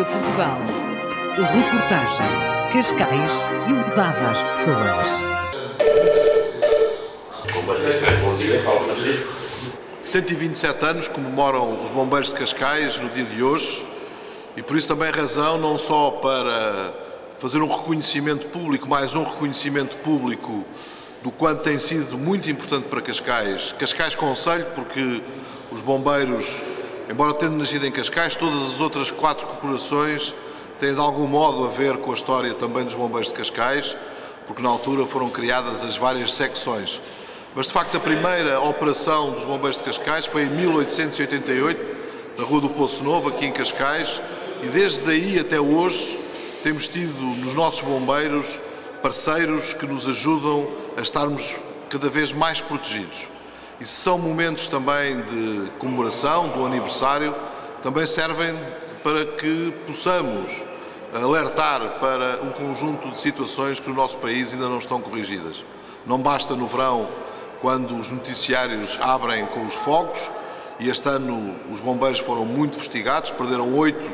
Portugal. Reportagem Cascais elevada às pessoas. Cascais, bom dia. Fala Francisco. 127 anos comemoram os bombeiros de Cascais no dia de hoje e por isso também é razão não só para fazer um reconhecimento público, mais um reconhecimento público do quanto tem sido muito importante para Cascais. Cascais Conselho, porque os bombeiros, embora tendo nascido em Cascais, todas as outras quatro corporações têm de algum modo a ver com a história também dos bombeiros de Cascais, porque na altura foram criadas as várias secções. Mas de facto a primeira operação dos bombeiros de Cascais foi em 1888, na Rua do Poço Novo, aqui em Cascais, e desde daí até hoje temos tido nos nossos bombeiros parceiros que nos ajudam a estarmos cada vez mais protegidos. E são momentos também de comemoração do aniversário, também servem para que possamos alertar para um conjunto de situações que no nosso país ainda não estão corrigidas. Não basta no verão, quando os noticiários abrem com os fogos, e este ano os bombeiros foram muito fustigados, perderam oito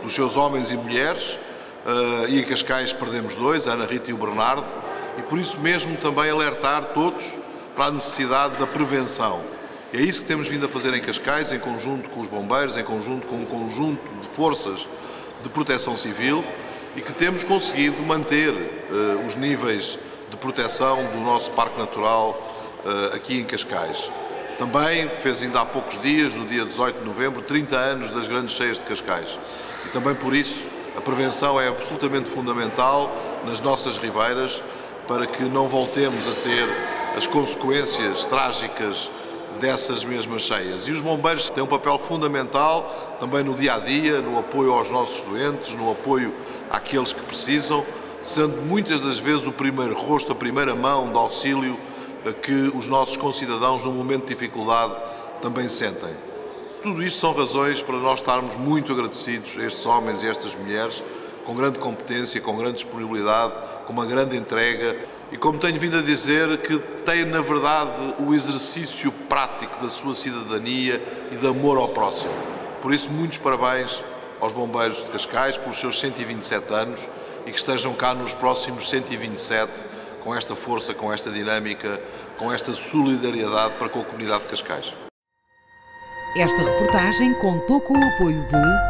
dos seus homens e mulheres, Uh, e em Cascais perdemos dois, a Ana Rita e o Bernardo, e por isso mesmo também alertar todos para a necessidade da prevenção. E é isso que temos vindo a fazer em Cascais, em conjunto com os bombeiros, em conjunto com um conjunto de forças de proteção civil e que temos conseguido manter uh, os níveis de proteção do nosso Parque Natural uh, aqui em Cascais. Também fez ainda há poucos dias, no dia 18 de novembro, 30 anos das grandes cheias de Cascais. E também por isso a prevenção é absolutamente fundamental nas nossas ribeiras para que não voltemos a ter as consequências trágicas dessas mesmas cheias. E os bombeiros têm um papel fundamental também no dia a dia, no apoio aos nossos doentes, no apoio àqueles que precisam, sendo muitas das vezes o primeiro rosto, a primeira mão de auxílio que os nossos concidadãos, num momento de dificuldade, também sentem. Tudo isto são razões para nós estarmos muito agradecidos a estes homens e a estas mulheres, com grande competência, com grande disponibilidade, com uma grande entrega e, como tenho vindo a dizer, que têm, na verdade, o exercício prático da sua cidadania e de amor ao próximo. Por isso, muitos parabéns aos bombeiros de Cascais pelos seus 127 anos e que estejam cá nos próximos 127 com esta força, com esta dinâmica, com esta solidariedade para com a comunidade de Cascais. Esta reportagem contou com o apoio de